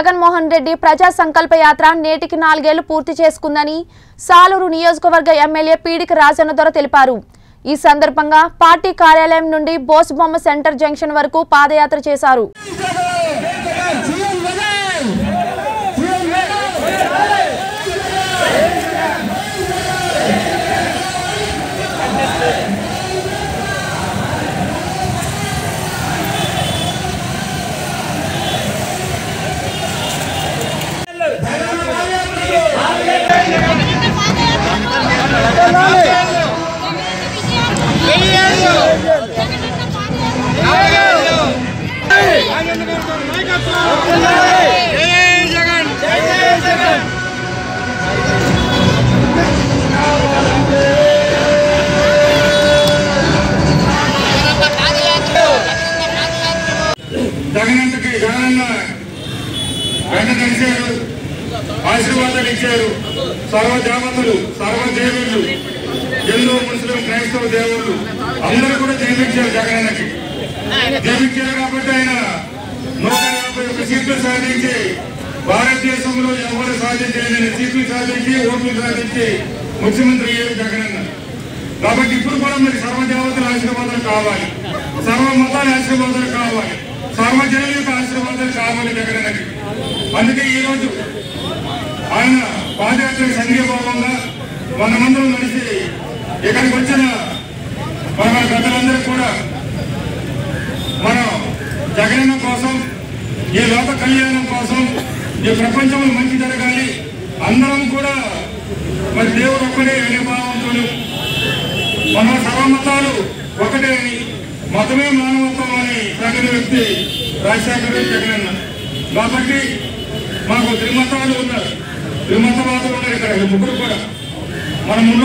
జగన్మోహన్ రెడ్డి ప్రజా సంకల్ప యాత్ర నేటికి నాలుగేళ్ళు పూర్తి చేసుకుందని సాలూరు నియోజకవర్గ ఎమ్మెల్యే పీడిక రాజన్నదొర తెలిపారు. ఈ సందర్భంగా పార్టీ కార్యాలయం నుండి బోసుబొమ్మ సెంటర్ జంక్షన్ వరకు పాదయాత్ర చేశారు. జగనంతకి జగనన్న వెంట కలిశారు ఆశీర్వాదాలు ఇచ్చారు సర్వదేవతలు సర్వదేవుళ్ళు హిందూ ముస్లిం క్రైస్తవ దేవుళ్ళు. అందరూ కూడా జీవించారు జగనన్నకి జీవించారు కాబట్టి ఆయన నూట యాభై ఒక సీట్లు సాధించి భారతదేశంలో ఎవరు సాధించలేని సీట్లు సాధించి ఓట్లు సాధించి ముఖ్యమంత్రి అయ్యారు జగనన్న కాబట్టి ఇప్పుడు కూడా మరి సర్వదేవతల ఆశీర్వాదాలు కావాలి. సర్వ మతాల ఆశీర్వాదాలు కావాలి. సర్వజనుల యొక్క ఆశీర్వాదాలు కావాలి జగనన్నకి అందుకే ఈ రోజు ఆయన పాదయాత్ర సంఘీభావంగా మనమందరం నడిచి ఇక్కడికి వచ్చిన మన ప్రజలందరూ కూడా మనం జగనన్న కోసం ఈ లోక కళ్యాణం కోసం ఈ ప్రపంచంలో మంచి జరగాలి. అందరం కూడా మరి దేవుడు ఒక్కడే అనే భావంతో మన సర్వమతాలు ఒకటే అని మతమే మానవత్వం అని ప్రకటన వ్యక్తి రాజశేఖర జగన్ కాబట్టి మాకు త్రిమతాలు ఉన్నారు. త్రిమతవాదులు ఉన్నారు ఇక్కడ ముగ్గురు కూడా. మన ముందు